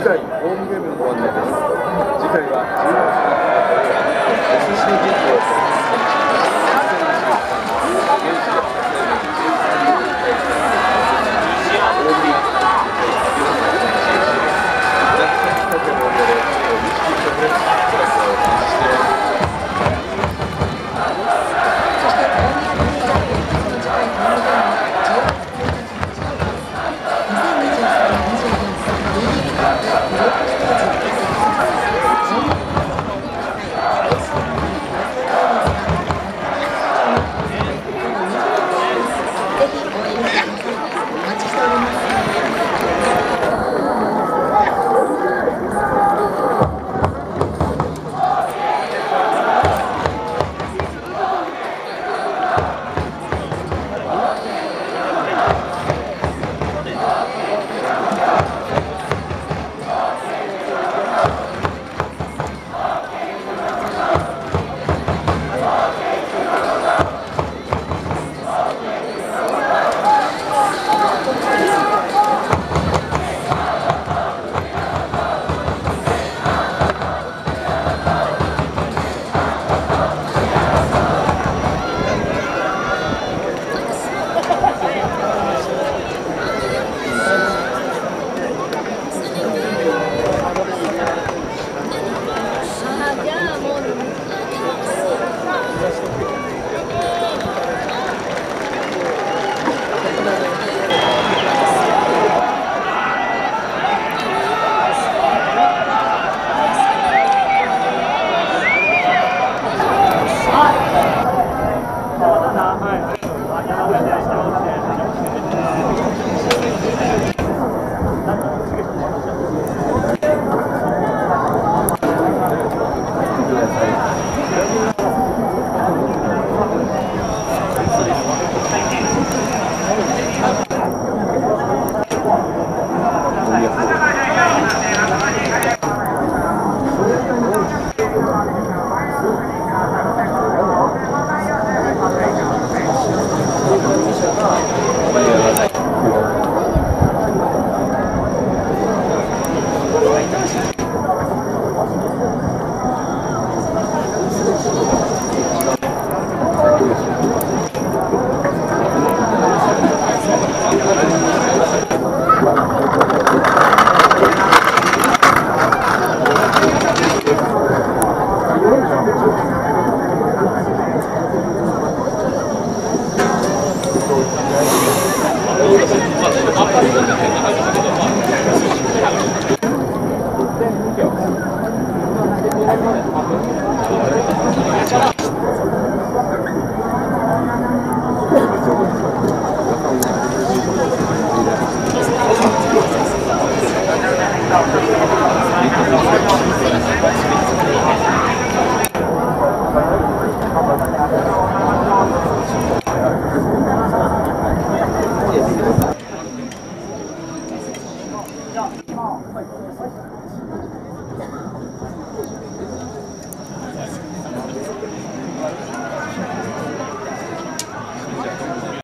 次回、近江ゲームのお別れです。次回は14時の人気を